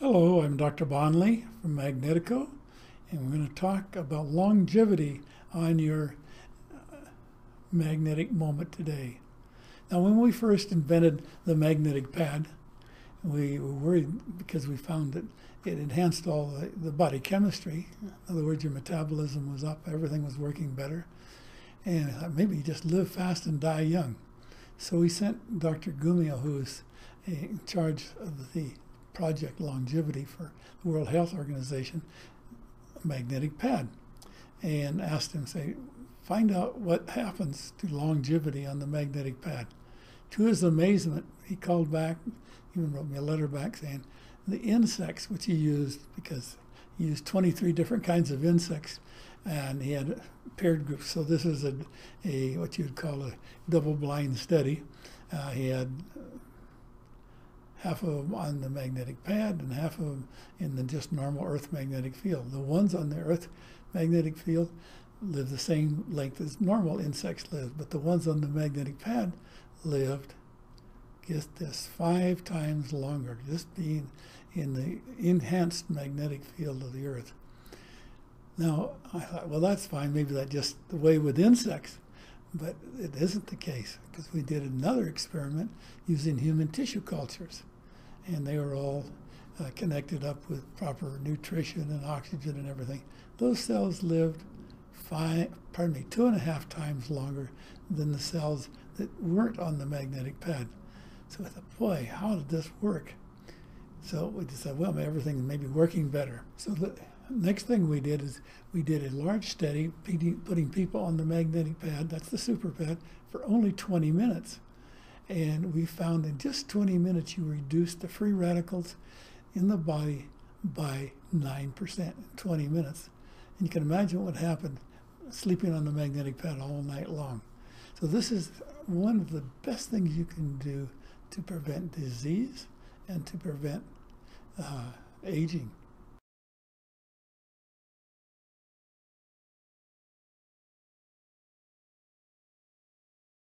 Hello, I'm Dr. Bonlie from Magnetico, and we're going to talk about longevity on your uh, magnetic moment today. Now, when we first invented the magnetic pad, we were worried because we found that it enhanced all the, the body chemistry. In other words, your metabolism was up, everything was working better, and I thought maybe you just live fast and die young. So we sent Dr. Gumio, who is in charge of the Project Longevity for the World Health Organization, magnetic pad, and asked him, say, find out what happens to longevity on the magnetic pad. To his amazement, he called back, even wrote me a letter back saying, the insects which he used, because he used 23 different kinds of insects, and he had paired groups. So this is a, a what you'd call a double-blind study. Uh, he had half of them on the magnetic pad and half of them in the just normal Earth magnetic field. The ones on the Earth magnetic field live the same length as normal insects live, but the ones on the magnetic pad lived, get this, five times longer, just being in the enhanced magnetic field of the Earth. Now, I thought, well, that's fine. Maybe that's just the way with insects. But it isn't the case because we did another experiment using human tissue cultures and they were all uh, connected up with proper nutrition and oxygen and everything. Those cells lived five, pardon me, two and a half times longer than the cells that weren't on the magnetic pad. So I thought, boy, how did this work? So we decided, well, everything may be working better. So the next thing we did is we did a large study putting people on the magnetic pad, that's the super pad, for only 20 minutes. And we found in just 20 minutes, you reduce the free radicals in the body by 9% in 20 minutes. And you can imagine what happened sleeping on the magnetic pad all night long. So this is one of the best things you can do to prevent disease and to prevent uh, aging.